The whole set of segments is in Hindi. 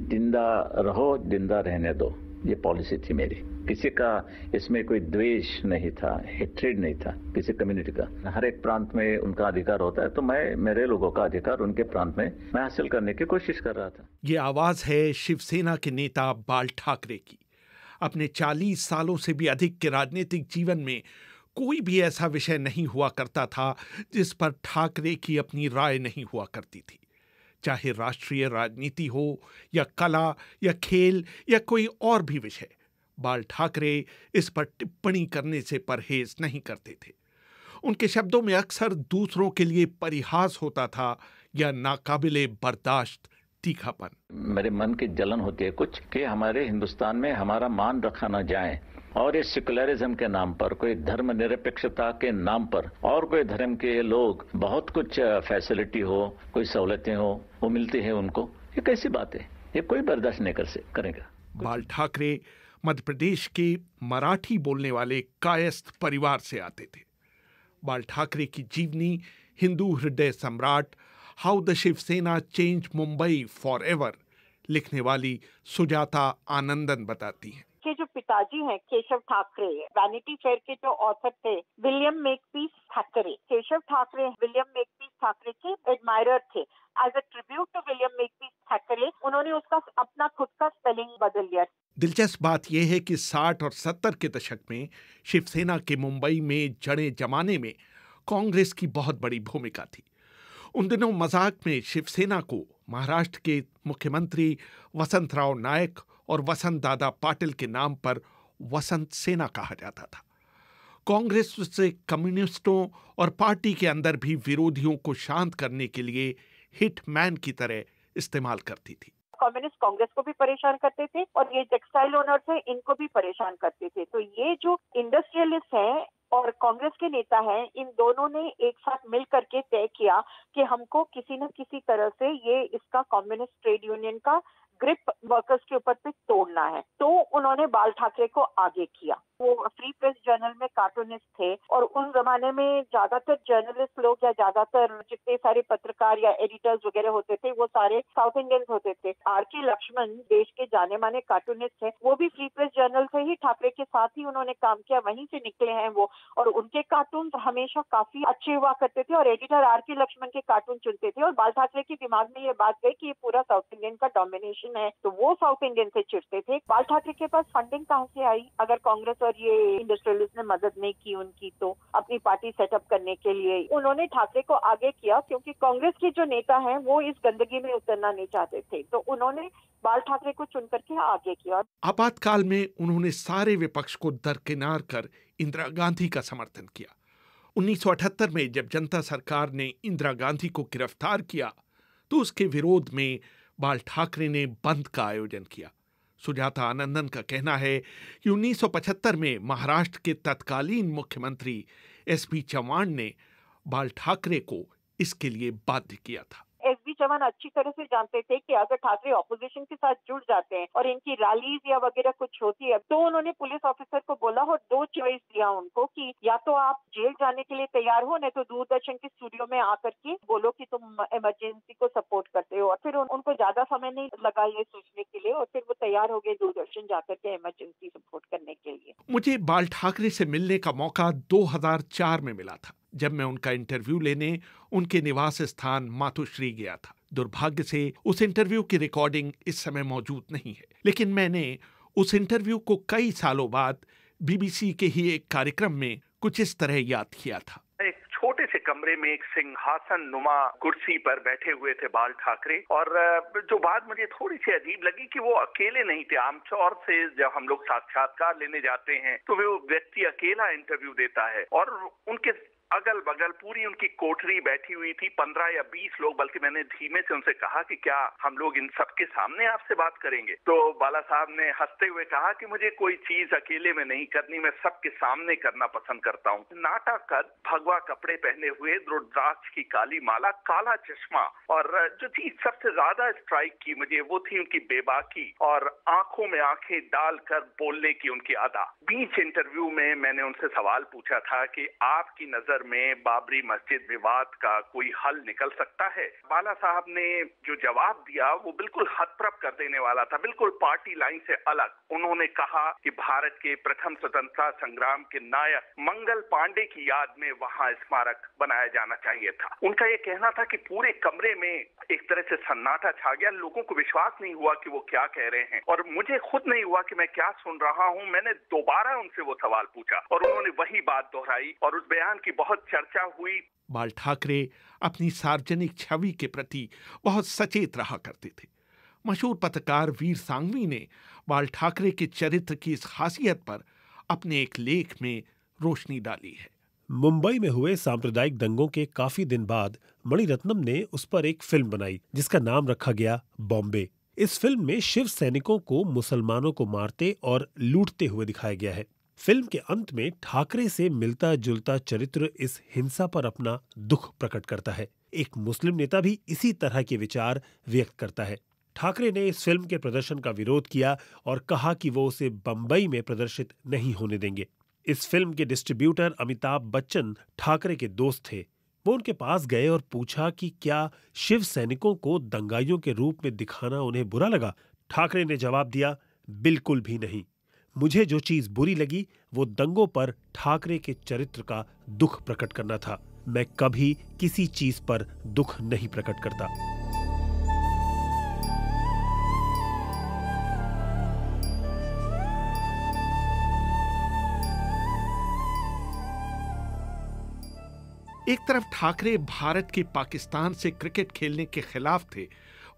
ज़िंदा रहो ज़िंदा रहने दो। ये पॉलिसी थी मेरी। किसी का इसमें कोई द्वेष नहीं था हेट्रेड नहीं था, किसी कम्युनिटी का। हर एक प्रांत में उनका अधिकार होता है तो मैं, मेरे लोगों का अधिकार उनके प्रांत में मैं हासिल करने की कोशिश कर रहा था। ये आवाज़ है शिवसेना के नेता बाल ठाकरे की। अपने 40 सालों से भी अधिक के राजनीतिक जीवन में कोई भी ऐसा विषय नहीं हुआ करता था जिस पर ठाकरे की अपनी राय नहीं हुआ करती थी। चाहे राष्ट्रीय राजनीति हो, या कला, या खेल, या कोई और भी विषय, बाल ठाकरे इस पर टिप्पणी करने से परहेज नहीं करते थे। उनके शब्दों में अक्सर दूसरों के लिए परिहास होता था, या नाकाबिले बर्दाश्त, तीखापन। मेरे मन की जलन होती है कुछ, कि हमारे हिंदुस्तान में हमारा मान रखा ना जाए। और इस सेकुलरिज्म के नाम पर, कोई धर्म निरपेक्षता के नाम पर, और कोई धर्म के लोग बहुत कुछ फैसिलिटी हो, कोई सहूलतें हो, वो मिलती है उनको, ये कैसी बात है? ये कोई बर्दाश्त नहीं कर करेगा। बाल ठाकरे मध्य प्रदेश के मराठी बोलने वाले कायस्थ परिवार से आते थे। बाल ठाकरे की जीवनी, हिंदू हृदय सम्राट, how the Shivsena change Mumbai forever लिखने वाली सुजाता आनंदन बताती हैं। पिताजी हैं, केशव ठाकरे। वैनिटी फेयर के जो ऑथर थे William Makepeace Thackeray Keshav Thackeray William Makepeace Thackeray के एडमायरर थे। As a tribute to William Makepeace Thackeray उन्होंने उसका अपना खुद का स्पेलिंग बदल लिया। दिलचस्प बात यह है कि 60 और 70 के दशक में शिवसेना के मुंबई में जड़े जमाने में कांग्रेस की बहुत बड़ी भूमिका थी। उन दिनों मज़ाक में शिवसेना को महाराष्ट्र के मुख्यमंत्री वसंतराव नायक और वसंत दादा पाटिल के नाम पर वसंत सेना कहा जाता था। कांग्रेस से कम्युनिस्टों और पार्टी के अंदर भी विरोधियों को शांत करने के लिए हिट मैन की तरह इस्तेमाल करती थी। कम्युनिस्ट कांग्रेस को भी परेशान करते थे और ये टेक्सटाइल ओनर्स है इनको भी परेशान करते थे। तो ये जो इंडस्ट्रियलिस्ट है और कांग्रेस के नेता हैं, इन दोनों ने एक साथ मिल करके तय किया कि हमको किसी न किसी तरह से ये इसका कम्युनिस्ट ट्रेड यूनियन का ग्रिप वर्कर्स के ऊपर पे तोड़ना है। तो उन्होंने बाल ठाकरे को आगे किया। वो फ्री प्रेस जर्नल में कार्टूनिस्ट थे और उस जमाने में ज़्यादातर जर्नलिस्ट लोग या ज़्यादातर जितने सारे पत्रकार या एडिटर्स वगैरह होते थे, वो सारे साउथ इंडियंस होते थे। आर के लक्ष्मण देश के जाने माने कार्टूनिस्ट थे वो भी फ्री प्रेस जर्नल से ही ठाकरे के साथ ही उन्होंने काम किया, वहीं से निकले हैं वो। और उनके कार्टून हमेशा काफ़ी अच्छे हुआ करते थे और एडिटर आर के लक्ष्मण के कार्टून चुनते थे। और बाल ठाकरे के दिमाग में ये बात गई कि ये पूरा साउथ इंडियन का डोमिनेशन है। तो वो साउथ इंडियन से चिड़ते थे। बाल ठाकरे के पास फंडिंग कहाँ से आई? अगर कांग्रेस और ये इंडस्ट्रियलिस्ट ने मदद नहीं की उनकी तो अपनी पार्टी सेटअप करने के लिए। उन्होंने ठाकरे को आगे किया, क्योंकि कांग्रेस के जो नेता हैं, वो इस गंदगी में उतरना नहीं चाहते थे। तो उन्होंने बाल ठाकरे को चुन करके आगे किया। आपातकाल में उन्होंने सारे विपक्ष को दरकिनार कर इंदिरा गांधी का समर्थन किया। 1978 में जब जनता सरकार ने इंदिरा गांधी को गिरफ़्तार किया तो उसके विरोध में बाल ठाकरे ने बंद का आयोजन किया। सुजाता आनंदन का कहना है कि 1975 में महाराष्ट्र के तत्कालीन मुख्यमंत्री एस पी चौहान ने बाल ठाकरे को इसके लिए बाध्य किया था। एस बी चौहान अच्छी तरह से जानते थे कि अगर ठाकरे ऑपोजिशन के साथ जुड़ जाते हैं और इनकी रैलीज या वगैरह कुछ होती है तो उन्होंने पुलिस ऑफिसर को बोला और दो चॉइस दिया उनको कि या तो आप जेल जाने के लिए तैयार हो नहीं तो दूरदर्शन के स्टूडियो में आकर के बोलो कि तुम इमरजेंसी को सपोर्ट करते हो और फिर उन, उनको ज़्यादा समय नहीं लगा ये सोचने के लिए और फिर वो तैयार हो गए दूरदर्शन जाकर के इमरजेंसी सपोर्ट करने के लिए। मुझे बाल ठाकरे से मिलने का मौका 2004 में मिला था। जब मैं उनका इंटरव्यू लेने उनके निवास स्थान मातुश्री गया था। दुर्भाग्य से उस इंटरव्यू की रिकॉर्डिंग इस समय मौजूद नहीं है। लेकिन मैंने उस इंटरव्यू को कई सालों बाद बीबीसी के ही एक कार्यक्रम में कुछ इस तरह याद किया था। एक छोटे से कमरे में एक सिंहासन नुमा कुर्सी पर बैठे हुए थे बाल ठाकरे और जो बात मुझे थोड़ी सी अजीब लगी कि वो अकेले नहीं थे। आमतौर से जब हम लोग साक्षात्कार लेने जाते हैं तो वे वो व्यक्ति अकेला इंटरव्यू देता है और उनके अगल बगल पूरी उनकी कोठरी बैठी हुई थी, पंद्रह या बीस लोग, बल्कि मैंने धीमे से उनसे कहा कि क्या हम लोग इन सबके सामने आपसे बात करेंगे? तो बाला साहब ने हँसते हुए कहा कि मुझे कोई चीज़ अकेले में नहीं करनी, मैं सबके सामने करना पसंद करता हूँ। नाटा कद, भगवा कपड़े पहने हुए, रुद्राक्ष की काली माला, काला चश्मा, और जो चीज़ सबसे ज़्यादा स्ट्राइक की मुझे, वो थी उनकी बेबाकी और आँखों में आँखें डालकर बोलने की उनकी अदा। बीच इंटरव्यू में मैंने उनसे सवाल पूछा था कि आपकी नज़र अमृतसर में बाबरी मस्जिद विवाद का कोई हल निकल सकता है? बाला साहब ने जो जवाब दिया, वो बिल्कुल हतप्रभ कर देने वाला था, बिल्कुल पार्टी लाइन से अलग। उन्होंने कहा कि भारत के प्रथम स्वतंत्रता संग्राम के नायक मंगल पांडे की याद में वहाँ स्मारक बनाया जाना चाहिए था। उनका ये कहना था कि पूरे कमरे में एक तरह से सन्नाटा छा गया। लोगों को विश्वास नहीं हुआ कि वो क्या कह रहे हैं। और मुझे खुद नहीं हुआ कि मैं क्या सुन रहा हूँ। मैंने दोबारा उनसे वो सवाल पूछा और उन्होंने वही बात दोहराई और उस बयान की बहुत चर्चा हुई। बाल ठाकरे अपनी सार्वजनिक छवि के प्रति बहुत सचेत रहा करते थे। मशहूर पत्रकार वीर सांगवी ने बाल ठाकरे के चरित्र की इस खासियत पर अपने एक लेख में रोशनी डाली है। मुंबई में हुए सांप्रदायिक दंगों के काफ़ी दिन बाद मणिरत्नम ने उस पर एक फ़िल्म बनाई जिसका नाम रखा गया बॉम्बे। इस फ़िल्म में शिव सैनिकों को मुसलमानों को मारते और लूटते हुए दिखाया गया है। फ़िल्म के अंत में ठाकरे से मिलता जुलता चरित्र इस हिंसा पर अपना दुख प्रकट करता है। एक मुस्लिम नेता भी इसी तरह के विचार व्यक्त करता है। ठाकरे ने इस फ़िल्म के प्रदर्शन का विरोध किया और कहा कि वो उसे बंबई में प्रदर्शित नहीं होने देंगे। इस फ़िल्म के डिस्ट्रीब्यूटर अमिताभ बच्चन ठाकरे के दोस्त थे। वो उनके पास गए और पूछा कि क्या शिव सैनिकों को दंगाइयों के रूप में दिखाना उन्हें बुरा लगा? ठाकरे ने जवाब दिया, बिल्कुल भी नहीं। मुझे जो चीज़ बुरी लगी, वो दंगों पर ठाकरे के चरित्र का दुख प्रकट करना था। मैं कभी किसी चीज़ पर दुख नहीं प्रकट करता। एक तरफ़ ठाकरे भारत के पाकिस्तान से क्रिकेट खेलने के खिलाफ थे,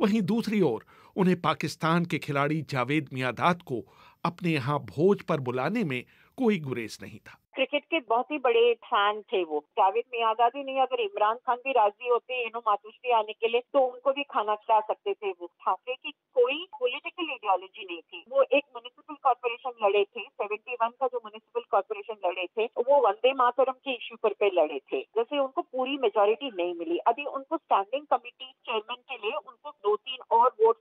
वहीं दूसरी ओर उन्हें पाकिस्तान के खिलाड़ी जावेद मियादाद को अपने यहाँ भोज पर बुलाने में कोई गुरेज नहीं था। क्रिकेट के बहुत ही बड़े फ़ैन थे वो। जावेद मियादादी नहीं, अगर इमरान खान भी राज़ी होते, इनो मातुश्री आने के लिए तो उनको भी खाना खिला सकते थे वो। ठाकरे की कोई पॉलिटिकल आइडियोलॉजी नहीं थी। वो एक म्यूनिसिपल कॉर्पोरेशन लड़े थे। सेवेंटी वन का जो म्यूनिसिपल कॉर्पोरेशन लड़े थे, वो वंदे मातरम के इश्यू पर पे लड़े थे। जैसे उनको पूरी मेजोरिटी नहीं मिली। अभी उनको स्टैंडिंग कमेटी चेयरमैन के लिए उनको दो तीन और तो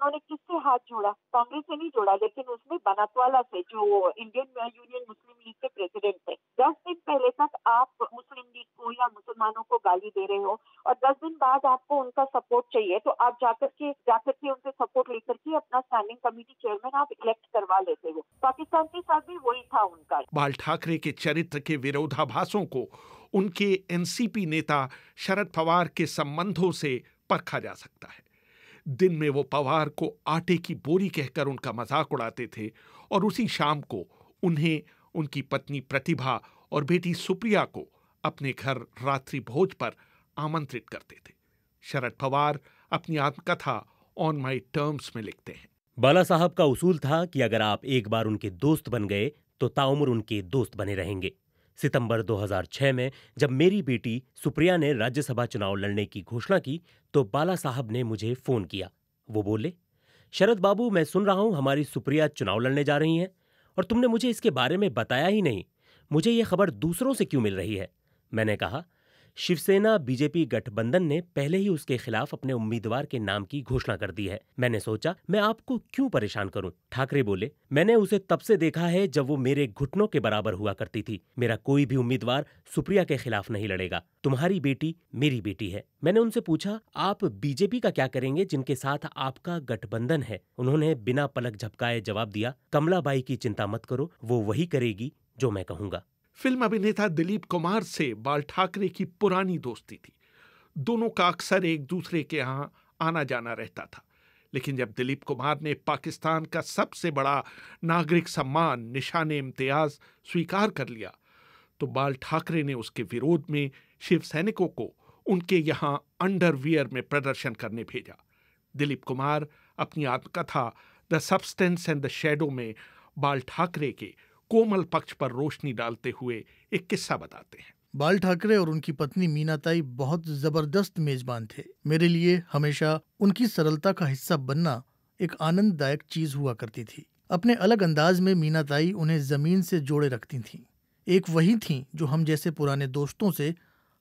उन्होंने किससे हाथ जोड़ा? कांग्रेस से नहीं जोड़ा, लेकिन उसमें बनातवाला से, जो इंडियन यूनियन मुस्लिम लीग के प्रेसिडेंट थे। दस दिन पहले तक आप मुस्लिम लीग को या मुसलमानों को गाली दे रहे हो, और दस दिन बाद आपको उनका सपोर्ट चाहिए तो आप जाकर के जाकर के उनसे सपोर्ट लेकर के अपना स्टैंडिंग कमेटी चेयरमैन आप इलेक्ट करवा लेते हो। पाकिस्तान के साथ भी वही था उनका। बाल ठाकरे के चरित्र के विरोधाभासों को उनके एनसीपी नेता शरद पवार के संबंधों से परखा जा सकता है। दिन में वो पवार को आटे की बोरी कहकर उनका मज़ाक उड़ाते थे और उसी शाम को उन्हें उनकी पत्नी प्रतिभा और बेटी सुप्रिया को अपने घर रात्रि भोज पर आमंत्रित करते थे। शरद पवार अपनी आत्मकथा ऑन माई टर्म्स में लिखते हैं। बाला साहब का उसूल था कि अगर आप एक बार उनके दोस्त बन गए तो ताउम्र उनके दोस्त बने रहेंगे। सितंबर 2006 में जब मेरी बेटी सुप्रिया ने राज्यसभा चुनाव लड़ने की घोषणा की तो बाला साहब ने मुझे फ़ोन किया। वो बोले, शरद बाबू, मैं सुन रहा हूँ हमारी सुप्रिया चुनाव लड़ने जा रही हैं, और तुमने मुझे इसके बारे में बताया ही नहीं। मुझे ये खबर दूसरों से क्यों मिल रही है? मैंने कहा शिवसेना बीजेपी गठबंधन ने पहले ही उसके खिलाफ अपने उम्मीदवार के नाम की घोषणा कर दी है। मैंने सोचा, मैं आपको क्यों परेशान करूँ? ठाकरे बोले, मैंने उसे तब से देखा है जब वो मेरे घुटनों के बराबर हुआ करती थी। मेरा कोई भी उम्मीदवार सुप्रिया के खिलाफ नहीं लड़ेगा। तुम्हारी बेटी मेरी बेटी है। मैंने उनसे पूछा, आप बीजेपी का क्या करेंगे जिनके साथ आपका गठबंधन है? उन्होंने बिना पलक झपकाए जवाब दिया, कमलाबाई की चिंता मत करो, वो वही करेगी जो मैं कहूँगा। फ़िल्म अभिनेता दिलीप कुमार से बाल ठाकरे की पुरानी दोस्ती थी। दोनों का अक्सर एक दूसरे के यहाँ आना जाना रहता था। लेकिन जब दिलीप कुमार ने पाकिस्तान का सबसे बड़ा नागरिक सम्मान, निशान इम्तियाज़ स्वीकार कर लिया तो बाल ठाकरे ने उसके विरोध में शिव सैनिकों को उनके यहाँ अंडरवियर में प्रदर्शन करने भेजा। दिलीप कुमार अपनी आत्मकथा The Substance and the Shadow में बाल ठाकरे के कोमल पक्ष पर रोशनी डालते हुए एक किस्सा बताते हैं बाल ठाकरे और उनकी पत्नी मीनाताई बहुत ज़बरदस्त मेजबान थे मेरे लिए हमेशा उनकी सरलता का हिस्सा बनना एक आनंददायक चीज़ हुआ करती थी अपने अलग अंदाज में मीनाताई उन्हें ज़मीन से जोड़े रखती थीं। एक वही थीं जो हम जैसे पुराने दोस्तों से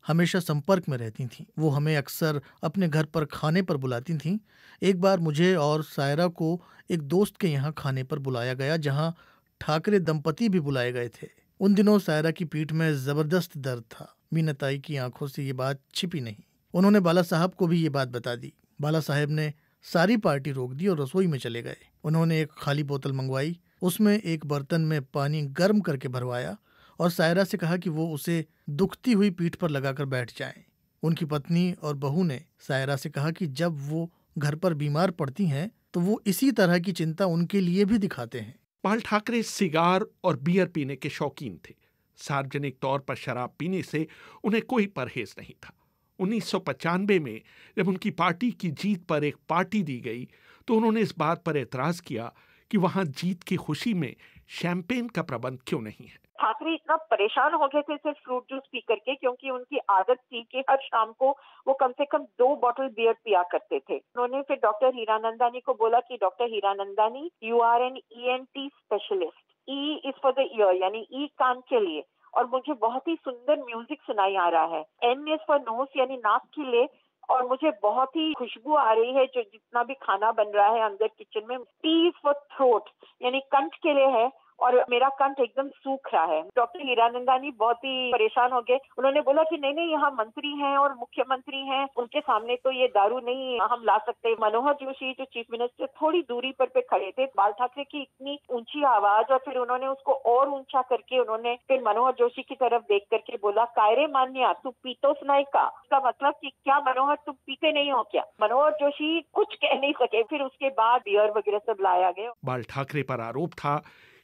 हमेशा संपर्क में रहती थीं। वो हमें अक्सर अपने घर पर खाने पर बुलाती थीं। एक बार मुझे और सायरा को एक दोस्त के यहाँ खाने पर बुलाया गया, जहाँ ठाकरे दंपति भी बुलाए गए थे। उन दिनों सायरा की पीठ में ज़बरदस्त दर्द था। मीनाताई की आँखों से ये बात छिपी नहीं। उन्होंने बाला साहब को भी ये बात बता दी। बाला साहब ने सारी पार्टी रोक दी और रसोई में चले गए। उन्होंने एक खाली बोतल मंगवाई। उसमें एक बर्तन में पानी गर्म करके भरवाया और सायरा से कहा कि वो उसे दुखती हुई पीठ पर लगाकर बैठ जाएँ। उनकी पत्नी और बहू ने सायरा से कहा कि जब वो घर पर बीमार पड़ती हैं तो वो इसी तरह की चिंता उनके लिए भी दिखाते हैं। बाल ठाकरे सिगार और बियर पीने के शौकीन थे। सार्वजनिक तौर पर शराब पीने से उन्हें कोई परहेज नहीं था। उन्नीस में जब उनकी पार्टी की जीत पर एक पार्टी दी गई तो उन्होंने इस बात पर एतराज़ किया कि वहाँ जीत की खुशी में शैंपेन का प्रबंध क्यों नहीं है। ठाकरे इतना परेशान हो गए थे सिर्फ़ फ्रूट जूस पी करके, क्योंकि उनकी आदत थी कि हर शाम को वो कम से कम दो बॉटल बियर पिया करते थे। उन्होंने फिर डॉक्टर हीरानंदानी को बोला कि doctor Hiranandani you are an E N T specialist E is for the year यानी ई e कान के लिए। और मुझे बहुत ही सुंदर म्यूज़िक सुनाई आ रहा है। एन इज़ फॉर नोस यानी नाक के लिए। और मुझे बहुत ही खुशबू आ रही है, जो जितना भी खाना बन रहा है अंदर किचन में। टी इज़ फॉर थ्रोट यानी कंठ के लिए है। और मेरा कंठ एकदम सूख रहा है। डॉक्टर हीरानंदानी बहुत ही परेशान हो गए। उन्होंने बोला कि नहीं नहीं, यहाँ मंत्री हैं और मुख्यमंत्री हैं। उनके सामने तो ये दारू नहीं हम ला सकते। मनोहर जोशी जो चीफ मिनिस्टर थोड़ी दूरी पर पे खड़े थे, बाल ठाकरे की इतनी ऊँची आवाज़ और फिर उन्होंने उसको और ऊँचा करके उन्होंने फिर मनोहर जोशी की तरफ़ देख करके बोला, कायरे मान्या, तू पीतो सुनाई का? उसका मतलब की क्या मनोहर तुम पीते नहीं हो क्या? मनोहर जोशी कुछ कह नहीं सके। फिर उसके बाद बियर वगैरह सब लाया गया। बाल ठाकरे पर आरोप था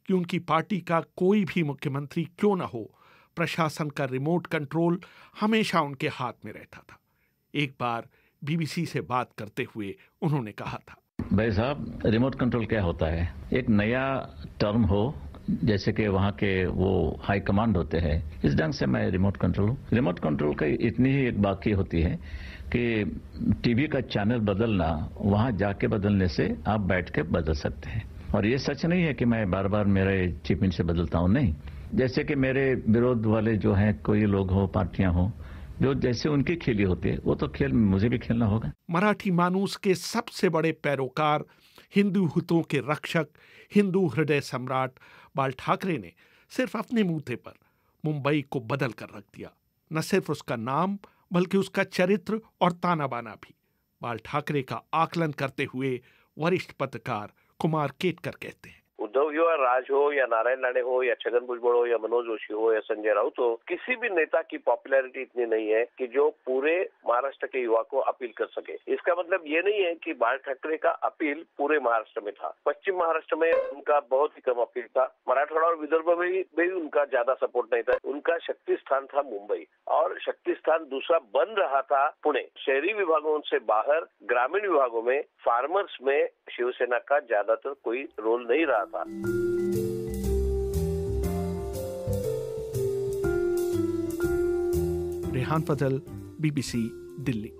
कि उनकी पार्टी का कोई भी मुख्यमंत्री क्यों न हो, प्रशासन का रिमोट कंट्रोल हमेशा उनके हाथ में रहता था। एक बार बीबीसी से बात करते हुए उन्होंने कहा था। भाई साहब, रिमोट कंट्रोल क्या होता है? एक नया टर्म हो, जैसे कि वहाँ के वो हाई कमांड होते हैं। इस ढंग से मैं रिमोट कंट्रोल हूँ। रिमोट कंट्रोल का इतनी ही एक बाकी होती है कि टीवी का चैनल बदलना, वहाँ जाके बदलने से आप बैठ के बदल सकते हैं। और ये सच नहीं है कि मैं बार बार मेरे चीफ मिनिस्टर बदलता हूँ, नहीं। जैसे कि मेरे विरोध वाले जो हैं, कोई लोग हो, पार्टियाँ हो, जो जैसे उनकी खेली होती है, वो तो खेल, मुझे भी खेलना होगा। मराठी मानूस के सबसे बड़े पैरोकार, हिंदू हितों के रक्षक, हिंदू हृदय सम्राट बाल ठाकरे ने सिर्फ़ अपने मुंहते पर मुंबई को बदल कर रख दिया। न सिर्फ़ उसका नाम, बल्कि उसका चरित्र और ताना बाना भी। बाल ठाकरे का आकलन करते हुए वरिष्ठ पत्रकार कुमार केटकर कहते हैं। उद्धव जी राज हो, या नारायण राणे हो, या छगन भुजबल हो, या मनोज जोशी हो, या संजय राउत हो, किसी भी नेता की पॉपुलैरिटी इतनी नहीं है कि जो पूरे महाराष्ट्र के युवा को अपील कर सके। इसका मतलब ये नहीं है कि बाल ठाकरे का अपील पूरे महाराष्ट्र में था। पश्चिम महाराष्ट्र में उनका बहुत ही कम अपील था। मराठवाड़ा और विदर्भ में भी उनका ज़्यादा सपोर्ट नहीं था। उनका शक्ति स्थान था मुंबई और शक्ति स्थान दूसरा बन रहा था पुणे। शहरी विभागों से बाहर, ग्रामीण विभागों में फार्मर्स में शिवसेना का ज़्यादातर कोई रोल नहीं रहा था। रेहान फजल बीबीसी दिल्ली